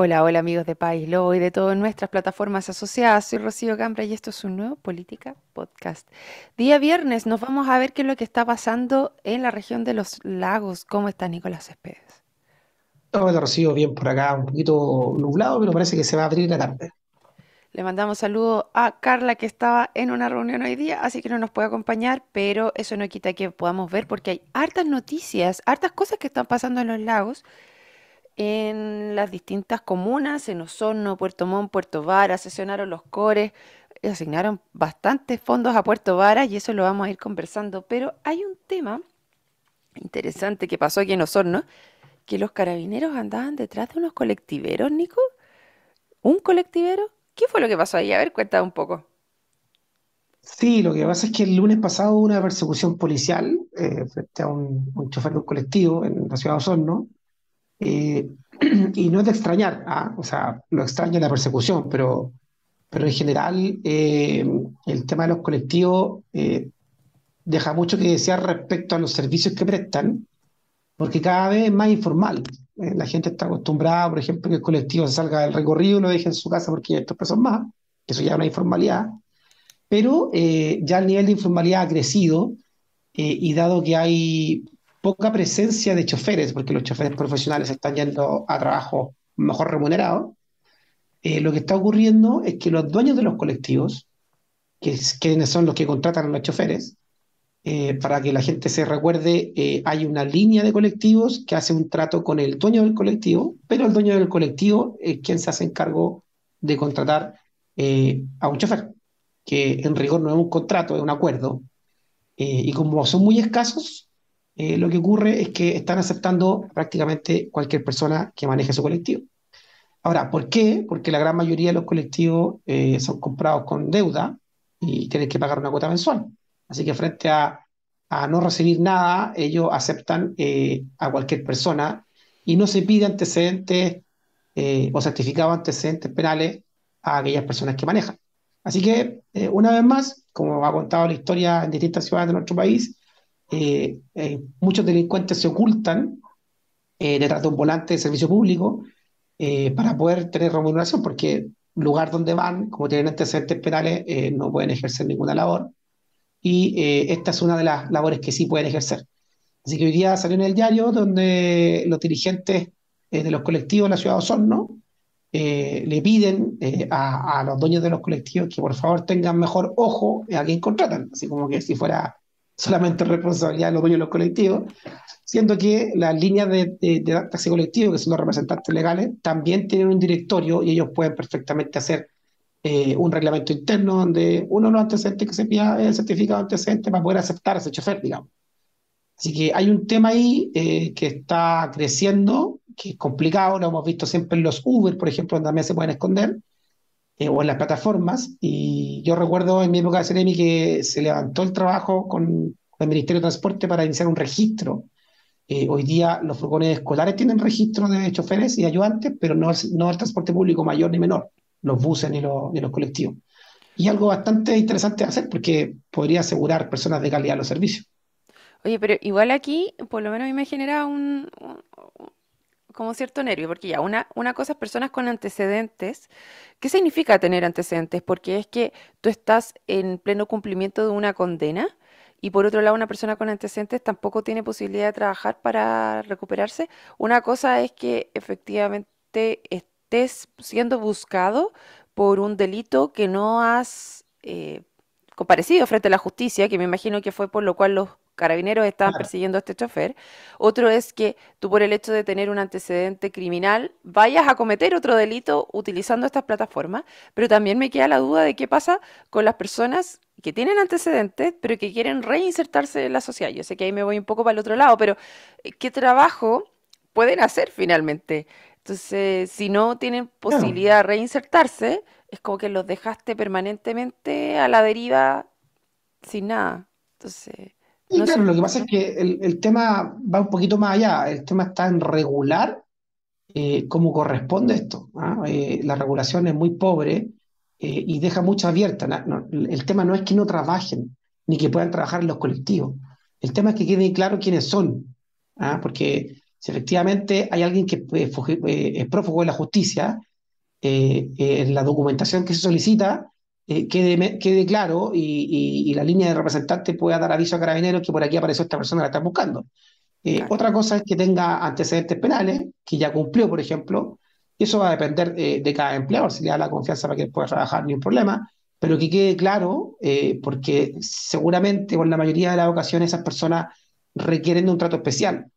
Hola, hola amigos de País Lobo y de todas nuestras plataformas asociadas. Soy Rocío Cambra y esto es un nuevo Política Podcast. Día viernes nos vamos a ver qué es lo que está pasando en la región de los lagos. ¿Cómo está Nicolás Céspedes? Hola Rocío, bien por acá, un poquito nublado, pero parece que se va a abrir la tarde. Le mandamos saludos a Carla que estaba en una reunión hoy día, así que no nos puede acompañar, pero eso no quita que podamos ver porque hay hartas noticias, hartas cosas que están pasando en los lagos en las distintas comunas, en Osorno, Puerto Montt, Puerto Vara, sesionaron los cores, asignaron bastantes fondos a Puerto Vara y eso lo vamos a ir conversando. Pero hay un tema interesante que pasó aquí en Osorno, que los carabineros andaban detrás de unos colectiveros, Nico. ¿Un colectivero? ¿Qué fue lo que pasó ahí? A ver, cuenta un poco. Sí, lo que pasa es que el lunes pasado hubo una persecución policial eh, frente a un, un chofer de un colectivo en la ciudad de Osorno, Eh, y no es de extrañar, ¿ah? O sea, lo extraña la persecución, pero, pero en general eh, el tema de los colectivos eh, deja mucho que desear respecto a los servicios que prestan, porque cada vez es más informal. Eh, la gente está acostumbrada, por ejemplo, que el colectivo se salga del recorrido y lo deje en su casa porque hay otras personas más, eso ya es una informalidad, pero eh, ya el nivel de informalidad ha crecido eh, y dado que hay poca presencia de choferes, porque los choferes profesionales están yendo a trabajo mejor remunerados, eh, lo que está ocurriendo es que los dueños de los colectivos, que es, quienes son los que contratan a los choferes, eh, para que la gente se recuerde, eh, hay una línea de colectivos que hace un trato con el dueño del colectivo, pero el dueño del colectivo es quien se hace cargo de contratar eh, a un chofer, que en rigor no es un contrato, es un acuerdo. Y como son muy escasos, eh, lo que ocurre es que están aceptando prácticamente cualquier persona que maneje su colectivo. Ahora, ¿por qué? Porque la gran mayoría de los colectivos eh, son comprados con deuda y tienen que pagar una cuota mensual. Así que frente a, a no recibir nada, ellos aceptan eh, a cualquier persona y no se pide antecedentes eh, o certificados de antecedentes penales a aquellas personas que manejan. Así que, eh, una vez más, como ha contado la historia en distintas ciudades de nuestro país, eh, eh, muchos delincuentes se ocultan eh, detrás de un volante de servicio público eh, para poder tener remuneración, porque lugar donde van, como tienen antecedentes penales, eh, no pueden ejercer ninguna labor. Y esta es una de las labores que sí pueden ejercer. Así que hoy día salió en el diario donde los dirigentes de los colectivos de la ciudad de Osorno eh, le piden eh, a, a los dueños de los colectivos que por favor tengan mejor ojo a quien contratan, así como que si fuera solamente responsabilidad de los dueños de los colectivos, siendo que las líneas de, de, de taxi colectivo, que son los representantes legales, también tienen un directorio y ellos pueden perfectamente hacer eh, un reglamento interno donde uno de los antecedentes que se pida el certificado de antecedente para poder aceptar a ese chofer, digamos. Así que hay un tema ahí eh, que está creciendo, que es complicado, lo hemos visto siempre en los Uber, por ejemplo, donde también se pueden esconder, eh, o en las plataformas. Y yo recuerdo en mi época de Ceremi que se levantó el trabajo con el Ministerio de Transporte para iniciar un registro. Eh, hoy día los furgones escolares tienen registro de choferes y ayudantes, pero no, no el transporte público mayor ni menor, los buses ni los, ni los colectivos. Y algo bastante interesante de hacer porque podría asegurar personas de calidad los servicios. Oye, pero igual aquí, por lo menos a mí me genera un, un- como cierto nervio, porque ya, una, una cosa es personas con antecedentes. ¿Qué significa tener antecedentes? Porque es que tú estás en pleno cumplimiento de una condena y por otro lado una persona con antecedentes tampoco tiene posibilidad de trabajar para recuperarse. Una cosa es que efectivamente estés siendo buscado por un delito que no has eh, comparecido frente a la justicia, que me imagino que fue por lo cual los carabineros estaban Claro. persiguiendo a este chofer. Otro es que tú por el hecho de tener un antecedente criminal vayas a cometer otro delito utilizando estas plataformas, pero también me queda la duda de qué pasa con las personas que tienen antecedentes, pero que quieren reinsertarse en la sociedad. Yo sé que ahí me voy un poco para el otro lado, pero eh, ¿qué trabajo pueden hacer finalmente? Entonces, si no tienen Claro. posibilidad de reinsertarse, es como que los dejaste permanentemente a la deriva sin nada. Entonces, Y no claro, sé. lo que pasa es que el, el tema va un poquito más allá. El tema está en regular eh, cómo corresponde esto. ¿ah? Eh, la regulación es muy pobre eh, y deja mucho abierta. No, el tema no es que no trabajen ni que puedan trabajar en los colectivos. El tema es que quede claro quiénes son. ¿ah? Porque si efectivamente hay alguien que eh, es prófugo de la justicia, en la documentación que se solicita quede, quede, claro y, y, la línea de representante pueda dar aviso a carabineros que por aquí apareció esta persona, la están buscando. Otra cosa es que tenga antecedentes penales, que ya cumplió, por ejemplo, y eso va a depender de cada empleador, si le da la confianza para que pueda trabajar, ni un problema, pero que quede claro, porque seguramente con la mayoría de las ocasiones esas personas requieren de un trato especial.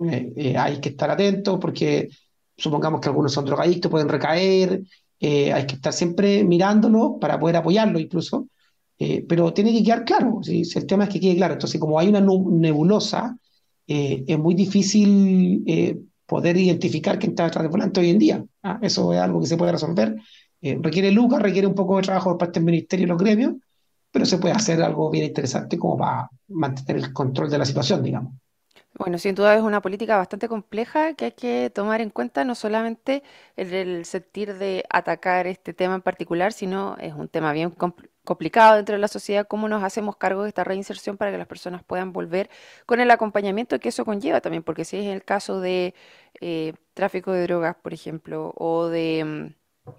Eh, eh, hay que estar atentos porque supongamos que algunos son drogadictos, pueden recaer, eh, hay que estar siempre mirándolo para poder apoyarlo incluso, pero tiene que quedar claro, si el tema es que quede claro. Entonces, como hay una nebulosa, es muy difícil poder identificar quién está detrás del volante hoy en día. ¿ah? Eso es algo que se puede resolver. requiere lucas, requiere un poco de trabajo por parte del ministerio y los gremios, pero se puede hacer algo bien interesante como para mantener el control de la situación, digamos. Bueno, sin duda es una política bastante compleja que hay que tomar en cuenta, no solamente el, sentir de atacar este tema en particular, sino es un tema bien complicado dentro de la sociedad, cómo nos hacemos cargo de esta reinserción para que las personas puedan volver con el acompañamiento que eso conlleva también, porque si es el caso de eh, tráfico de drogas, por ejemplo, o de, mm,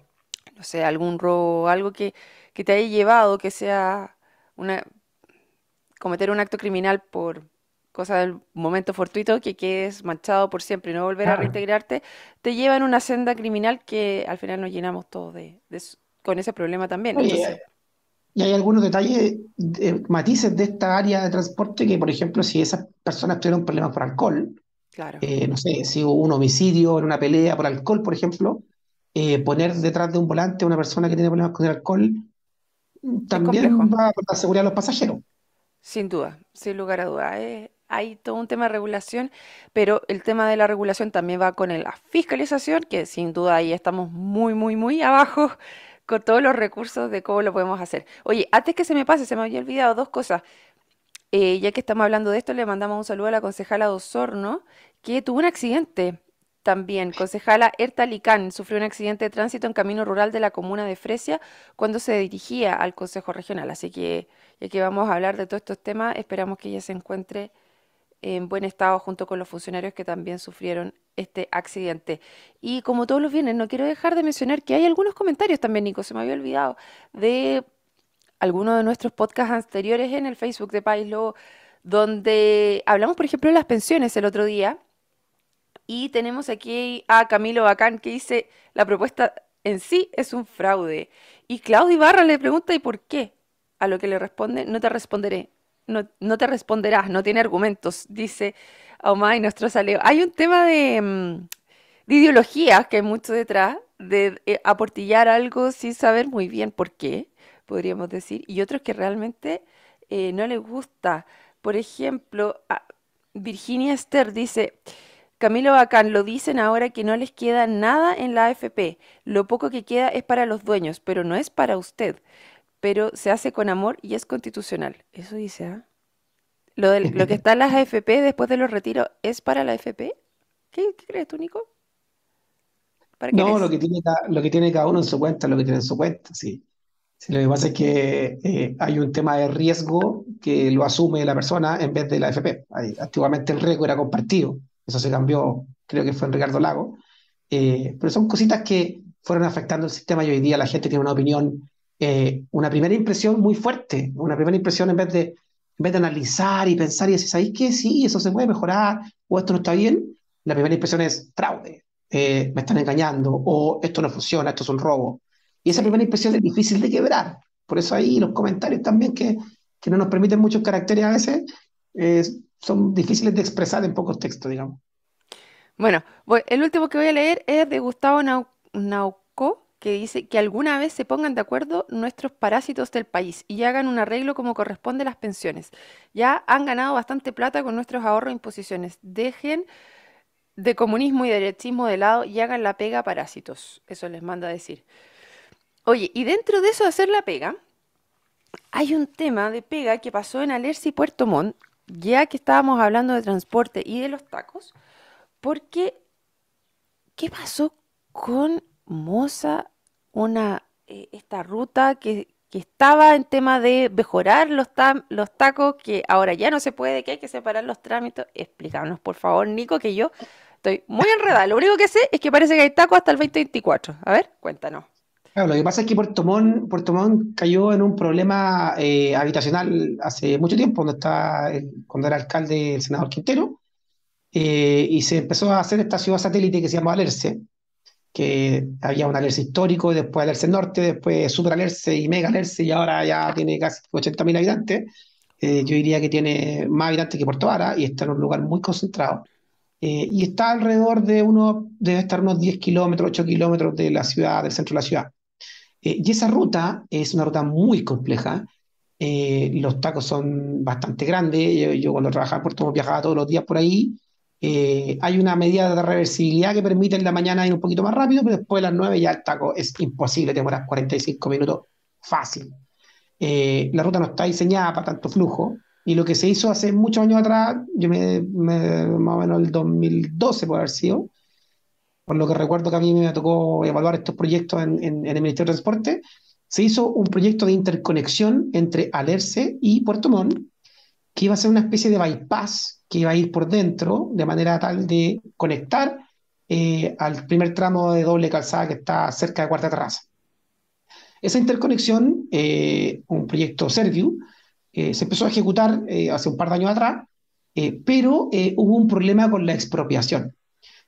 no sé, algún robo, algo que, que te haya llevado, que sea una, cometer un acto criminal por cosa del momento fortuito, que quedes manchado por siempre y no volver a reintegrarte, te lleva en una senda criminal que al final nos llenamos todos de, con ese problema también. y hay algunos detalles, matices de esta área de transporte que, por ejemplo, si esas personas tuvieron problemas por alcohol, claro. Eh, no sé, si hubo un homicidio, en una pelea por alcohol, por ejemplo, eh, poner detrás de un volante a una persona que tiene problemas con el alcohol también va a la seguridad de los pasajeros. Sin duda, sin lugar a dudas. Es, hay todo un tema de regulación, pero el tema de la regulación también va con la fiscalización, que sin duda ahí estamos muy, muy, muy abajo con todos los recursos de cómo lo podemos hacer. Oye, antes que se me pase, se me había olvidado dos cosas. Eh, ya que estamos hablando de esto, le mandamos un saludo a la concejala Osorno, que tuvo un accidente también. Concejala Erta Licán sufrió un accidente de tránsito en camino rural de la comuna de Fresia cuando se dirigía al Consejo Regional. Así que, ya que vamos a hablar de todos estos temas, esperamos que ella se encuentre en buen estado junto con los funcionarios que también sufrieron este accidente. Y como todos los viernes, no quiero dejar de mencionar que hay algunos comentarios también, Nico, se me había olvidado, de algunos de nuestros podcasts anteriores en el Facebook de País donde hablamos, por ejemplo, de las pensiones el otro día. Y tenemos aquí a Camilo Bacán que dice, la propuesta en sí es un fraude. Y Claudio Ibarra le pregunta, ¿y por qué? A lo que le responde, no te responderé no, te responderás, no tiene argumentos, dice Omay, nuestro saleo. Hay un tema de, mm, de ideología que hay mucho detrás, de eh, aportillar algo sin saber muy bien por qué, podríamos decir, y otros que realmente eh, no les gusta. Por ejemplo, Virginia Esther dice, Camilo Bacán, lo dicen ahora que no les queda nada en la AFP, lo poco que queda es para los dueños, pero no es para usted pero se hace con amor y es constitucional. Eso dice, ¿ah? Lo, lo que está en las AFP después de los retiros, ¿es para la AFP? ¿Qué, crees tú, Nico? no, lo que, tiene cada, lo que tiene cada uno en su cuenta, lo que tiene en su cuenta, sí. lo que pasa es que eh, hay un tema de riesgo que lo asume la persona en vez de la AFP. antiguamente el riesgo era compartido, eso se cambió, creo que fue en Ricardo Lago. Eh, pero son cositas que fueron afectando el sistema y hoy día la gente tiene una opinión eh, una primera impresión muy fuerte, una primera impresión en vez de, en vez de analizar y pensar y decir, ¿sabéis qué? Sí, eso se puede mejorar, o esto no está bien, la primera impresión es fraude, eh, me están engañando, o esto no funciona, esto es un robo. Y esa primera impresión es difícil de quebrar. Por eso ahí los comentarios también que, que no nos permiten muchos caracteres a veces eh, son difíciles de expresar en pocos textos, digamos. Bueno, el último que voy a leer es de Gustavo Nauco, que dice que alguna vez se pongan de acuerdo nuestros parásitos del país y hagan un arreglo como corresponde a las pensiones. Ya han ganado bastante plata con nuestros ahorros e imposiciones. Dejen de comunismo y derechismo de lado y hagan la pega parásitos. Eso les manda a decir. Oye, y dentro de eso de hacer la pega, hay un tema de pega que pasó en Alerce Puerto Montt, ya que estábamos hablando de transporte y de los tacos, porque ¿qué pasó con Moza, una, eh, esta ruta que, que estaba en tema de mejorar los, los tacos, que ahora ya no se puede, que hay que separar los trámites. Explícanos, por favor, Nico, que yo estoy muy enredada. Lo único que sé es que parece que hay tacos hasta el 2024. A ver, cuéntanos. Lo que pasa es que Puerto Montt, Puerto Montt cayó en un problema eh, habitacional hace mucho tiempo, cuando, estaba, cuando era alcalde el senador Quintero, eh, y se empezó a hacer esta ciudad satélite que se llama Alerce, que había un Alerce histórico, después Alerce Norte, después Super Alerce y Mega Alerce, y ahora ya tiene casi 80.000 habitantes. Eh, yo diría que tiene más habitantes que Puerto Vara y está en un lugar muy concentrado. y está alrededor de uno, debe estar unos 10 kilómetros, 8 kilómetros de la ciudad, del centro de la ciudad. Eh, y esa ruta es una ruta muy compleja. Eh, los tacos son bastante grandes. Yo, cuando trabajaba en Puerto viajaba todos los días por ahí. Eh, hay una medida de reversibilidad que permite en la mañana ir un poquito más rápido, pero después de las 9 ya el taco es imposible, te demoras 45 minutos fácil. la ruta no está diseñada para tanto flujo. Y lo que se hizo hace muchos años atrás, yo me, me más o menos el 2012 por haber sido, por lo que recuerdo que a mí me tocó evaluar estos proyectos en, el Ministerio de Transporte, se hizo un proyecto de interconexión entre Alerce y Puerto Montt, que iba a ser una especie de bypass que iba a ir por dentro, de manera tal de conectar eh, al primer tramo de doble calzada que está cerca de Cuarta Terraza. Esa interconexión, eh, un proyecto Serviu, eh, se empezó a ejecutar hace un par de años atrás, pero hubo un problema con la expropiación.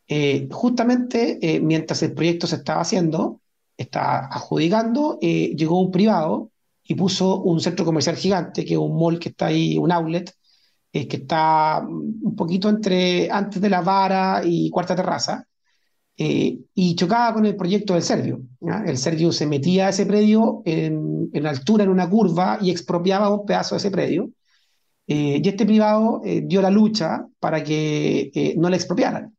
Eh, justamente eh, mientras el proyecto se estaba haciendo, estaba adjudicando, eh, llegó un privado y puso un centro comercial gigante, que es un mall que está ahí, un outlet, que está un poquito entre antes de la vara y cuarta terraza, y chocaba con el proyecto del Servio. El Servio se metía a ese predio en, en, altura, en una curva, y expropiaba un pedazo de ese predio. y este privado dio la lucha para que no le expropiaran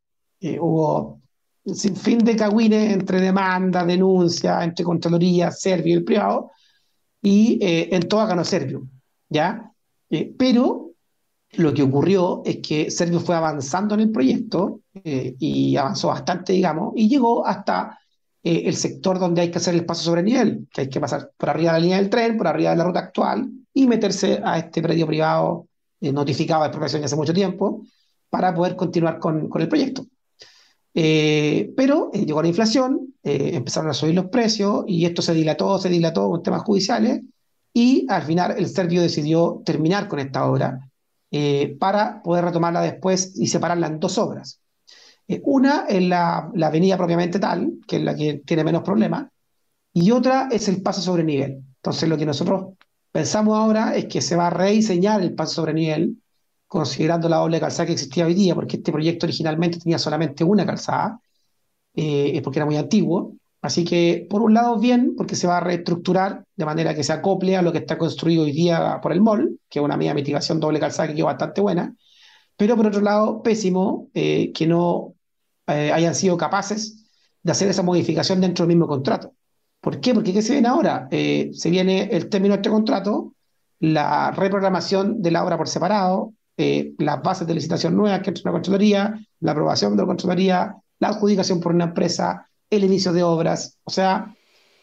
hubo sin fin de cagüines entre demanda, denuncia, entre Contraloría, Servio y el privado, y eh, en todo ganó Servio, ¿ya? Eh, pero lo que ocurrió es que Servio fue avanzando en el proyecto eh, y avanzó bastante, digamos, y llegó hasta el sector donde hay que hacer el paso sobre nivel, que hay que pasar por arriba de la línea del tren, por arriba de la ruta actual y meterse a este predio privado notificado de expropiación hace mucho tiempo para poder continuar con, con el proyecto. Eh, pero eh, llegó la inflación, eh, empezaron a subir los precios y esto se dilató, se dilató con temas judiciales y al final el Servio decidió terminar con esta obra para poder retomarla después y separarla en dos obras. una es la, la, avenida propiamente tal, que es la que tiene menos problemas, y otra es el paso sobre nivel. Entonces lo que nosotros pensamos ahora es que se va a rediseñar el paso sobre nivel considerando la doble calzada que existía hoy día, porque este proyecto originalmente tenía solamente una calzada, eh, porque era muy antiguo. Así que, por un lado, bien, porque se va a reestructurar de manera que se acople a lo que está construido hoy día por el MOL, que es una medida de mitigación doble calzada que quedó bastante buena, pero por otro lado, pésimo eh, que no eh, hayan sido capaces de hacer esa modificación dentro del mismo contrato. ¿Por qué? Porque ¿qué se viene ahora? se viene el término de este contrato, la reprogramación de la obra por separado, eh, las bases de licitación nuevas que entra la Contraloría, la aprobación de la Contraloría, la adjudicación por una empresa, el inicio de obras. O sea,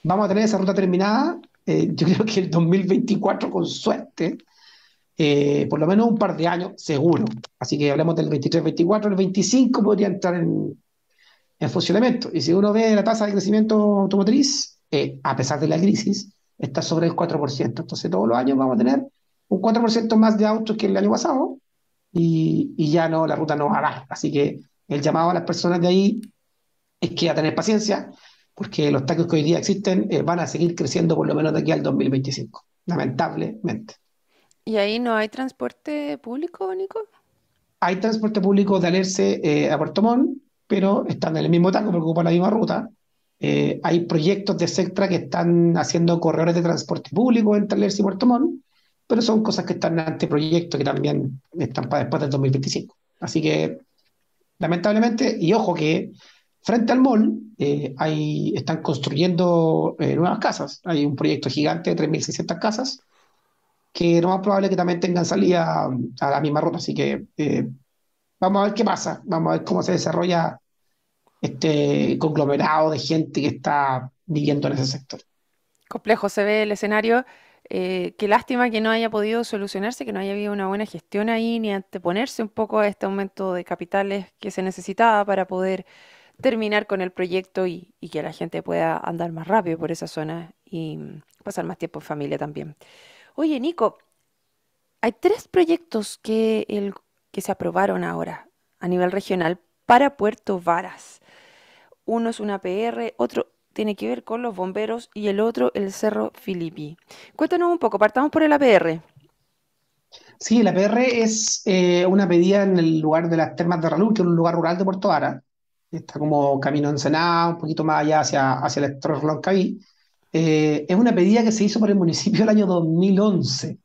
vamos a tener esa ruta terminada, eh, yo creo que el 2024 con suerte, eh, por lo menos un par de años seguro. Así que hablemos del 23-24, el 25 podría entrar en, en, funcionamiento. Y si uno ve la tasa de crecimiento automotriz, a pesar de la crisis, está sobre el 4%. Entonces todos los años vamos a tener un 4% más de autos que el año pasado y, y, ya no, la ruta no va a dar. Así que el llamado a las personas de ahí es que a tener paciencia, porque los taxis que hoy día existen eh, van a seguir creciendo por lo menos de aquí al 2025, lamentablemente. ¿Y ahí no hay transporte público, Nico? Hay transporte público de Alerce eh, a Puerto Montt, pero están en el mismo taco porque ocupan la misma ruta. Eh, hay proyectos de Sectra que están haciendo corredores de transporte público entre Alerce y Puerto Montt, pero son cosas que están en anteproyecto que también están para después del 2025. Así que, lamentablemente, y ojo que frente al mall eh, hay, están construyendo eh, nuevas casas. Hay un proyecto gigante de 3.600 casas que lo más probable que también tengan salida a la misma ruta. Así que eh, vamos a ver qué pasa, vamos a ver cómo se desarrolla este conglomerado de gente que está viviendo en ese sector. complejo se ve el escenario. Eh, qué lástima que no haya podido solucionarse, que no haya habido una buena gestión ahí, ni anteponerse un poco a este aumento de capitales que se necesitaba para poder terminar con el proyecto y, que la gente pueda andar más rápido por esa zona y mm, pasar más tiempo en familia también. Oye, Nico, hay tres proyectos que, el, que se aprobaron ahora a nivel regional para Puerto Varas. Uno es una PR, otro tiene que ver con los bomberos y el otro el Cerro Filipi. Cuéntanos un poco, partamos por el APR. Sí, el APR es eh, una pedida en el lugar de las Termas de Ralul, que es un lugar rural de Puerto Varas. Está como camino Ensenada, un poquito más allá hacia, hacia el Estro Roncaví. Eh, es una pedida que se hizo por el municipio el año 2011.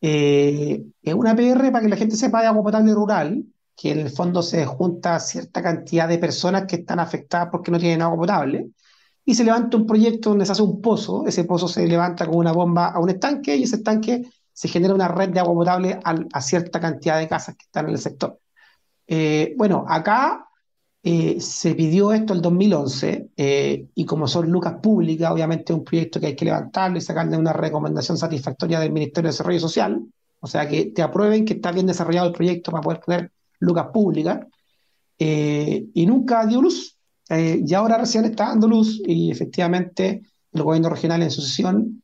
Eh, es una PR para que la gente sepa de agua potable rural, que en el fondo se junta cierta cantidad de personas que están afectadas porque no tienen agua potable, y se levanta un proyecto donde se hace un pozo, ese pozo se levanta con una bomba a un estanque y ese estanque se genera una red de agua potable a, cierta cantidad de casas que están en el sector. Eh, bueno, acá eh, se pidió esto el 2011 eh, y como son lucas públicas, obviamente es un proyecto que hay que levantarlo y sacarle una recomendación satisfactoria del Ministerio de Desarrollo Social, o sea, que te aprueben que está bien desarrollado el proyecto para poder tener lucas públicas, y nunca dio luz. Y ahora recién está dando luz y efectivamente el gobierno regional en su sesión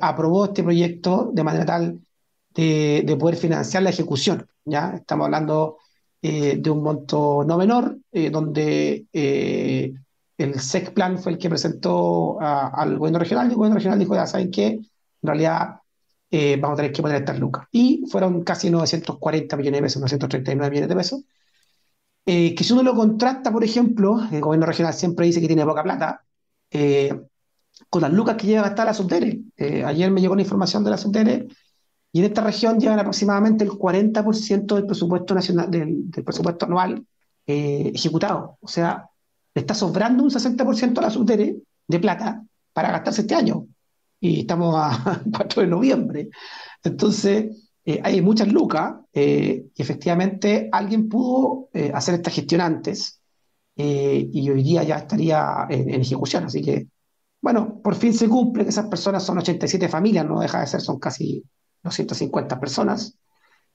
aprobó este proyecto de manera tal de, de poder financiar la ejecución. ¿ya? Estamos hablando eh, de un monto no menor, eh, donde eh, el SEC Plan fue el que presentó al gobierno regional y el gobierno regional dijo, ya saben que en realidad vamos a tener que poner estas lucas. Y fueron casi 940 millones de pesos, 939 millones de pesos. Que si uno lo contrasta, por ejemplo, el gobierno regional siempre dice que tiene poca plata, con las lucas que llega a gastar la Subdere. ayer me llegó la información de la Subdere y en esta región llevan aproximadamente el 40% del presupuesto nacional, del, presupuesto anual eh, ejecutado. O sea, le está sobrando un 60% a la subtere de plata para gastarse este año. Y estamos a 4 de noviembre. Entonces, eh, hay muchas lucas eh, y efectivamente alguien pudo hacer esta gestión antes y hoy día ya estaría en, en, ejecución. Así que, bueno, por fin se cumple que esas personas son 87 familias, no deja de ser, son casi 250 personas.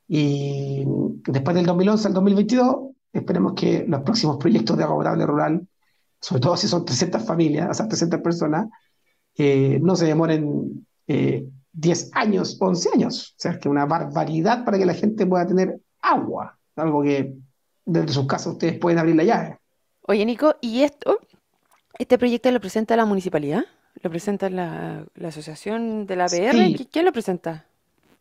Y después del 2011 al 2022, esperemos que los próximos proyectos de agua rural, sobre todo si son 300 familias, esas 300 personas, eh, no se demoren 10 eh, años, 11 años. O sea, que una barbaridad para que la gente pueda tener agua, algo que desde sus casas ustedes pueden abrir la llave. Oye, Nico, ¿y esto, este proyecto lo presenta la municipalidad? ¿Lo presenta la, la asociación de la PR? ¿Quién lo presenta?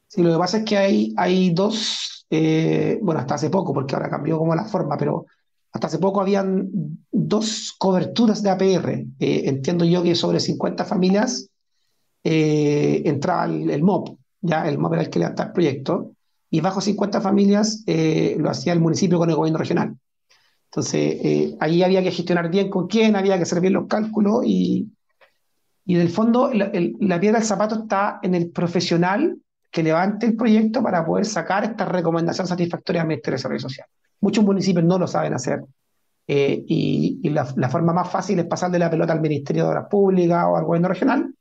Sí, lo que pasa es que hay, hay dos, eh, bueno, hasta hace poco, porque ahora cambió como la forma, pero hasta hace poco habían dos coberturas de APR. Eh, entiendo yo que sobre 50 familias eh, entraba el, MOP, ya el MOP era el que levantaba el proyecto, y bajo 50 familias lo hacía el municipio con el gobierno regional. Entonces, ahí había que gestionar bien con quién, había que hacer bien los cálculos y, y del fondo la, la piedra del zapato está en el profesional que levante el proyecto para poder sacar esta recomendación satisfactoria al Ministerio de Desarrollo Social. Muchos municipios no lo saben hacer eh, y, la, forma más fácil es pasar de la pelota al Ministerio de Obras Públicas o al gobierno regional.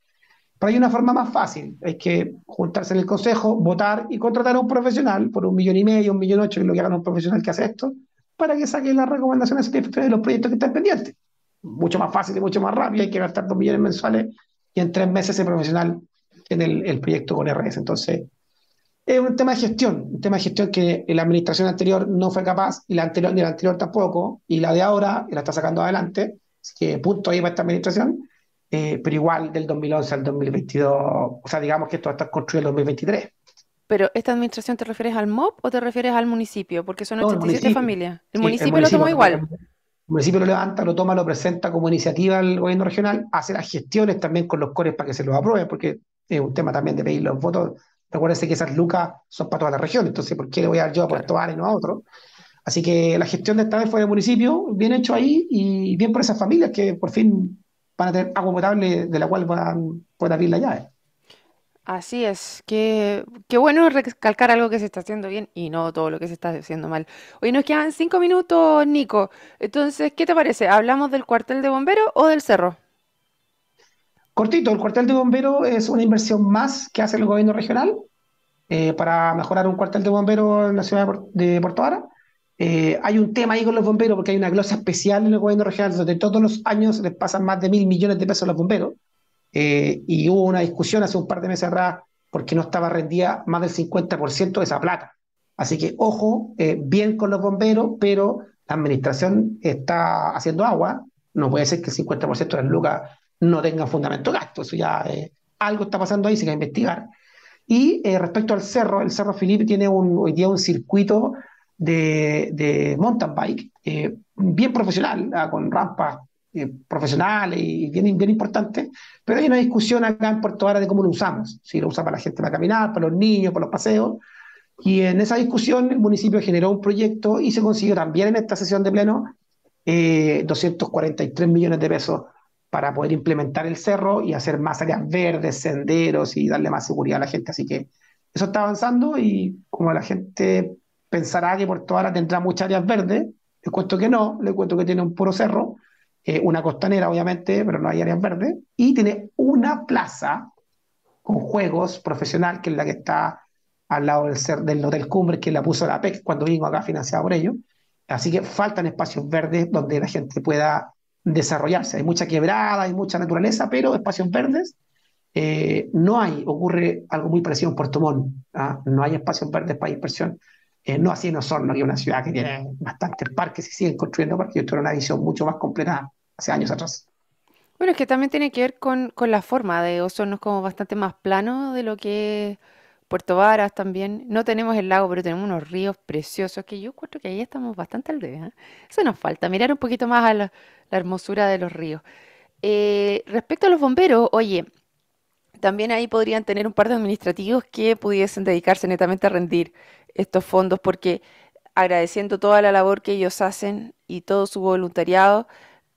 Pero hay una forma más fácil, hay que juntarse en el consejo, votar y contratar a un profesional por un millón y medio, un millón ocho, que es lo que haga un profesional que hace esto, para que saque las recomendaciones de los proyectos que están pendientes. Mucho más fácil y mucho más rápido, hay que gastar dos millones mensuales y en tres meses ese profesional en el, proyecto con RS. Entonces, es un tema de gestión, un tema de gestión que la administración anterior no fue capaz, y la anterior, ni la anterior tampoco, y la de ahora la está sacando adelante, así que punto ahí para esta administración, eh, pero igual del 2011 al 2022, o sea, digamos que esto va a estar construido en el 2023. Pero, ¿esta administración te refieres al MOP o te refieres al municipio? Porque son 87 familias. ¿El, municipio lo tomó igual? El municipio lo levanta, lo toma, lo presenta como iniciativa al gobierno regional, hace las gestiones también con los cores para que se los apruebe, porque es un tema también de pedir los votos. Recuérdense que esas lucas son para toda la región, entonces, ¿por qué le voy a dar yo a Puerto Vale y no a otro? Así que la gestión de esta vez fue del municipio, bien hecho ahí y bien por esas familias que por fin van a tener agua potable de la cual van poder abrir la llave. Así es, qué, qué bueno recalcar algo que se está haciendo bien y no todo lo que se está haciendo mal. Hoy nos quedan cinco minutos, Nico. Entonces, ¿qué te parece? ¿Hablamos del cuartel de bomberos o del cerro? Cortito, el cuartel de bomberos es una inversión más que hace el gobierno regional eh, para mejorar un cuartel de bomberos en la ciudad de, Puer- de Puerto Vara. Eh, hay un tema ahí con los bomberos porque hay una glosa especial en el gobierno regional donde todos los años les pasan más de mil millones de pesos a los bomberos. Eh, y hubo una discusión hace un par de meses atrás porque no estaba rendida más del 50% de esa plata. Así que, ojo, eh, bien con los bomberos, pero la administración está haciendo agua. No puede ser que el 50% de las lucas no tengan fundamento gasto. Eso ya eh, algo está pasando ahí, se hay que investigar. Y respecto al cerro, el Cerro Felipe tiene hoy día un circuito de, de mountain bike eh, bien profesional, ah, con rampas eh, profesionales y bien, bien importantes, pero hay una discusión acá en Puerto Vara de cómo lo usamos, si lo usa para la gente para caminar, para los niños, para los paseos, y en esa discusión el municipio generó un proyecto y se consiguió también en esta sesión de pleno eh, 243 millones de pesos para poder implementar el cerro y hacer más áreas verdes, senderos y darle más seguridad a la gente. Así que eso está avanzando y como la gente pensará que Puerto Vara tendrá muchas áreas verdes, les cuento que no, les cuento que tiene un puro cerro, eh, una costanera obviamente, pero no hay áreas verdes, y tiene una plaza con juegos profesional, que es la que está al lado del, del Hotel Cumbres, que la puso la PEC cuando vino acá financiado por ellos. Así que faltan espacios verdes donde la gente pueda desarrollarse. Hay mucha quebrada, hay mucha naturaleza, pero espacios verdes eh, no hay. Ocurre algo muy parecido en Puerto Montt. ¿ah? No hay espacios verdes para dispersión. Eh, no así en Osorno, que es una ciudad que tiene bastantes parques y siguen construyendo parques. Esto era una visión mucho más completa hace años atrás. Bueno, es que también tiene que ver con, con la forma de Osorno, es como bastante más plano de lo que Puerto Varas también. No tenemos el lago, pero tenemos unos ríos preciosos que yo encuentro que ahí estamos bastante al debe, ¿eh? Eso nos falta, mirar un poquito más a la, la hermosura de los ríos. Eh, respecto a los bomberos, oye, también ahí podrían tener un par de administrativos que pudiesen dedicarse netamente a rendir estos fondos, porque agradeciendo toda la labor que ellos hacen y todo su voluntariado,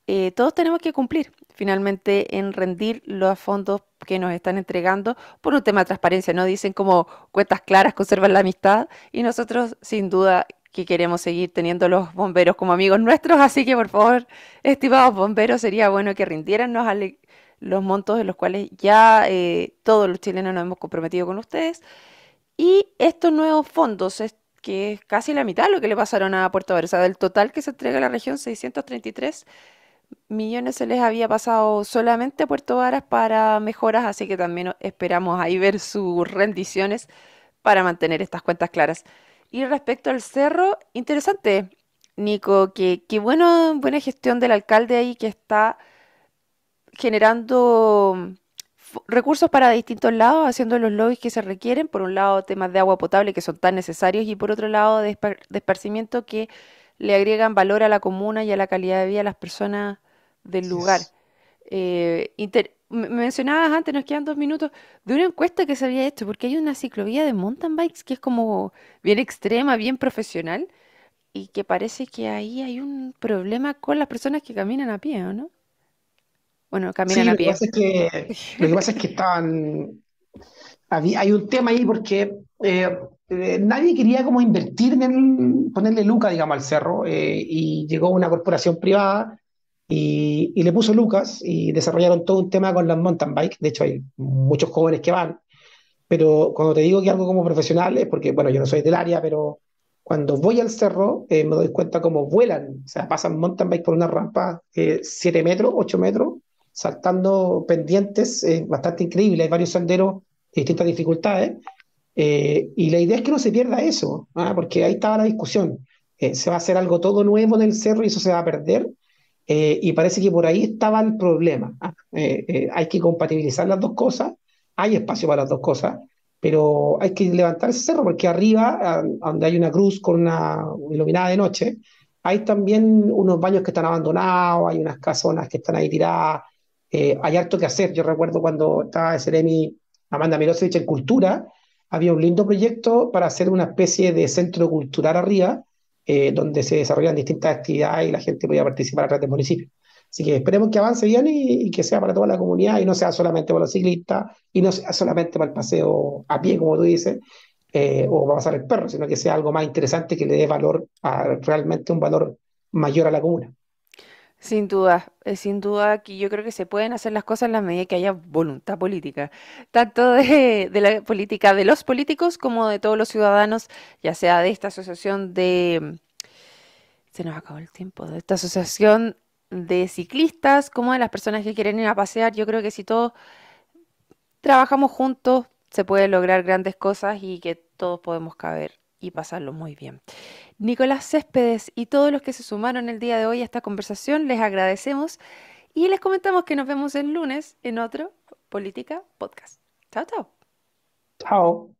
eh, todos tenemos que cumplir finalmente en rendir los fondos que nos están entregando por un tema de transparencia, ¿no? Dicen como cuentas claras conservan la amistad y nosotros sin duda que queremos seguir teniendo los bomberos como amigos nuestros, así que por favor, estimados bomberos, sería bueno que rindieran los, montos en los cuales ya eh, todos los chilenos nos hemos comprometido con ustedes y estos nuevos fondos, que es casi la mitad de lo que le pasaron a Puerto Varas, o sea, del total que se entrega a la región, 633 millones se les había pasado solamente a Puerto Varas para mejoras, así que también esperamos ahí ver sus rendiciones para mantener estas cuentas claras. Y respecto al cerro, interesante, Nico, que, que bueno, buena gestión del alcalde ahí que está generando recursos para distintos lados, haciendo los lobbies que se requieren. Por un lado, temas de agua potable que son tan necesarios y por otro lado, de, espa- de esparcimiento que le agregan valor a la comuna y a la calidad de vida de las personas del Así lugar. Eh, me mencionabas antes, nos quedan dos minutos, de una encuesta que se había hecho, porque hay una ciclovía de mountain bikes que es como bien extrema, bien profesional, y que parece que ahí hay un problema con las personas que caminan a pie, ¿o no? Bueno, caminan Sí, a lo que pie. pasa es que, lo que pasa es que estaban, había- hay un tema ahí porque eh, eh, nadie quería como invertir en el- ponerle Lucas, digamos, al cerro, eh, y llegó una corporación privada y, y le puso Lucas y desarrollaron todo un tema con las mountain bike. De hecho, hay muchos jóvenes que van, pero cuando te digo que algo como profesional es porque, bueno, yo no soy del área, pero cuando voy al cerro eh, me doy cuenta cómo vuelan, o sea, pasan mountain bike por una rampa eh, 7 metros, 8 metros, saltando pendientes, eh, bastante increíble. Hay varios senderos de distintas dificultades. eh, y la idea es que no se pierda eso, ¿ah? porque ahí estaba la discusión. Eh, se va a hacer algo todo nuevo en el cerro y eso se va a perder. eh, y parece que por ahí estaba el problema. ¿ah? Eh, eh, hay que compatibilizar las dos cosas, hay espacio para las dos cosas, pero hay que levantar ese cerro porque arriba, ah, donde hay una cruz con una iluminada de noche, hay también unos baños que están abandonados, hay unas casonas que están ahí tiradas, eh, hay harto que hacer. Yo recuerdo cuando estaba Seremi Amanda Milosevic en Cultura, había un lindo proyecto para hacer una especie de centro cultural arriba, eh, donde se desarrollan distintas actividades y la gente podía participar a través del municipio. Así que esperemos que avance bien y, y que sea para toda la comunidad y no sea solamente para los ciclistas y no sea solamente para el paseo a pie, como tú dices, eh, o para pasar el perro, sino que sea algo más interesante que le dé valor a realmente un valor mayor a la comuna. Sin duda, eh, sin duda que yo creo que se pueden hacer las cosas en la medida que haya voluntad política, tanto de, de la política de los políticos como de todos los ciudadanos, ya sea de esta asociación de, se nos acabó el tiempo, de esta asociación de ciclistas como de las personas que quieren ir a pasear. Yo creo que si todos trabajamos juntos, se pueden lograr grandes cosas y que todos podemos caber y pasarlo muy bien. Nicolás Céspedes y todos los que se sumaron el día de hoy a esta conversación, les agradecemos y les comentamos que nos vemos el lunes en otro Política Podcast. Chao, chao. Chao.